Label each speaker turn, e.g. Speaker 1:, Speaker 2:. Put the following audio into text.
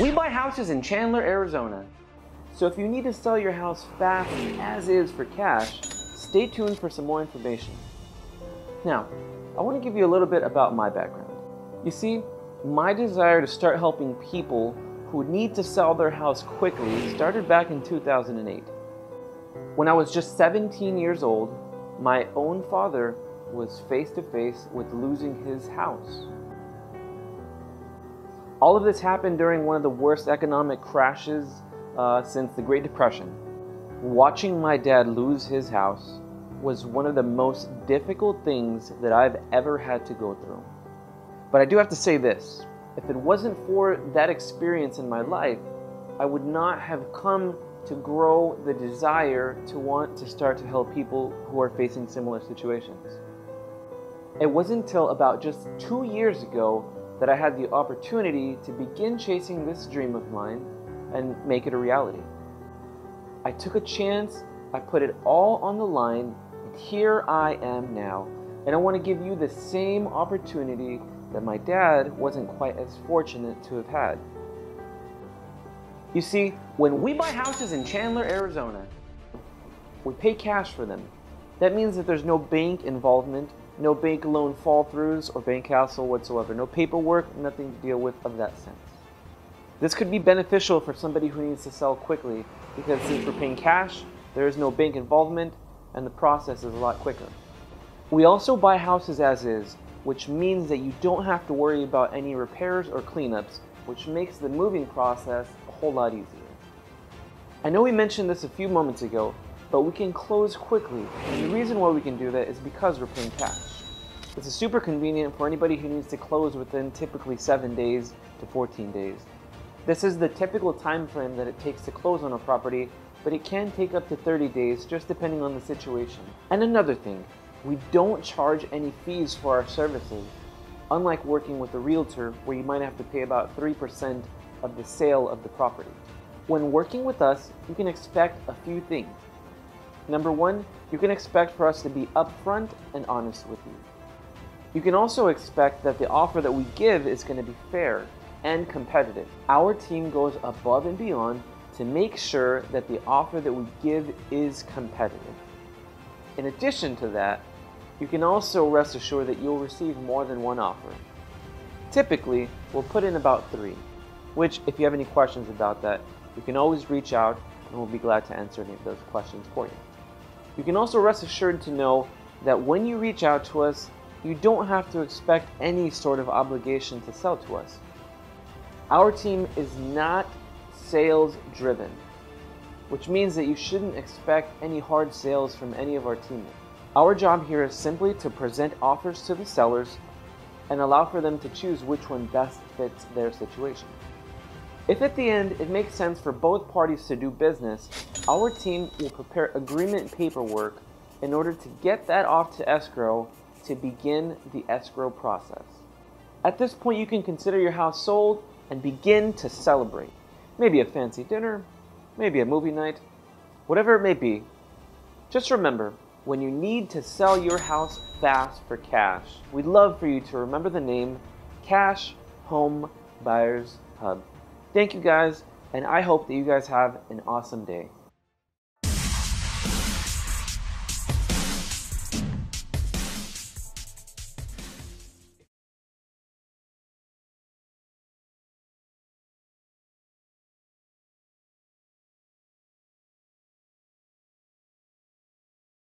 Speaker 1: We buy houses in Chandler, Arizona. So if you need to sell your house fast as is for cash, stay tuned for some more information. Now, I want to give you a little bit about my background. You see, my desire to start helping people who need to sell their house quickly started back in 2008. When I was just 17 years old, my own father was face to face with losing his house. All of this happened during one of the worst economic crashes uh, since the Great Depression. Watching my dad lose his house was one of the most difficult things that I've ever had to go through. But I do have to say this if it wasn't for that experience in my life, I would not have come to grow the desire to want to start to help people who are facing similar situations. It wasn't until about just two years ago that I had the opportunity to begin chasing this dream of mine and make it a reality. I took a chance, I put it all on the line, and here I am now. And I want to give you the same opportunity that my dad wasn't quite as fortunate to have had. You see, when we buy houses in Chandler, Arizona, we pay cash for them. That means that there's no bank involvement no bank loan fall throughs or bank hassle whatsoever. No paperwork, nothing to deal with of that sense. This could be beneficial for somebody who needs to sell quickly because since we're paying cash, there is no bank involvement and the process is a lot quicker. We also buy houses as is, which means that you don't have to worry about any repairs or cleanups, which makes the moving process a whole lot easier. I know we mentioned this a few moments ago, but we can close quickly. And the reason why we can do that is because we're paying cash. This is super convenient for anybody who needs to close within typically 7 days to 14 days. This is the typical time frame that it takes to close on a property, but it can take up to 30 days just depending on the situation. And another thing, we don't charge any fees for our services, unlike working with a realtor where you might have to pay about 3% of the sale of the property. When working with us, you can expect a few things. Number one, you can expect for us to be upfront and honest with you. You can also expect that the offer that we give is going to be fair and competitive. Our team goes above and beyond to make sure that the offer that we give is competitive. In addition to that, you can also rest assured that you'll receive more than one offer. Typically, we'll put in about three, which if you have any questions about that, you can always reach out and we'll be glad to answer any of those questions for you. You can also rest assured to know that when you reach out to us, you don't have to expect any sort of obligation to sell to us. Our team is not sales driven, which means that you shouldn't expect any hard sales from any of our teammates. Our job here is simply to present offers to the sellers and allow for them to choose which one best fits their situation. If at the end it makes sense for both parties to do business, our team will prepare agreement paperwork in order to get that off to escrow to begin the escrow process. At this point, you can consider your house sold and begin to celebrate. Maybe a fancy dinner, maybe a movie night, whatever it may be. Just remember, when you need to sell your house fast for cash, we'd love for you to remember the name Cash Home Buyers Hub. Thank you guys, and I hope that you guys have an awesome day.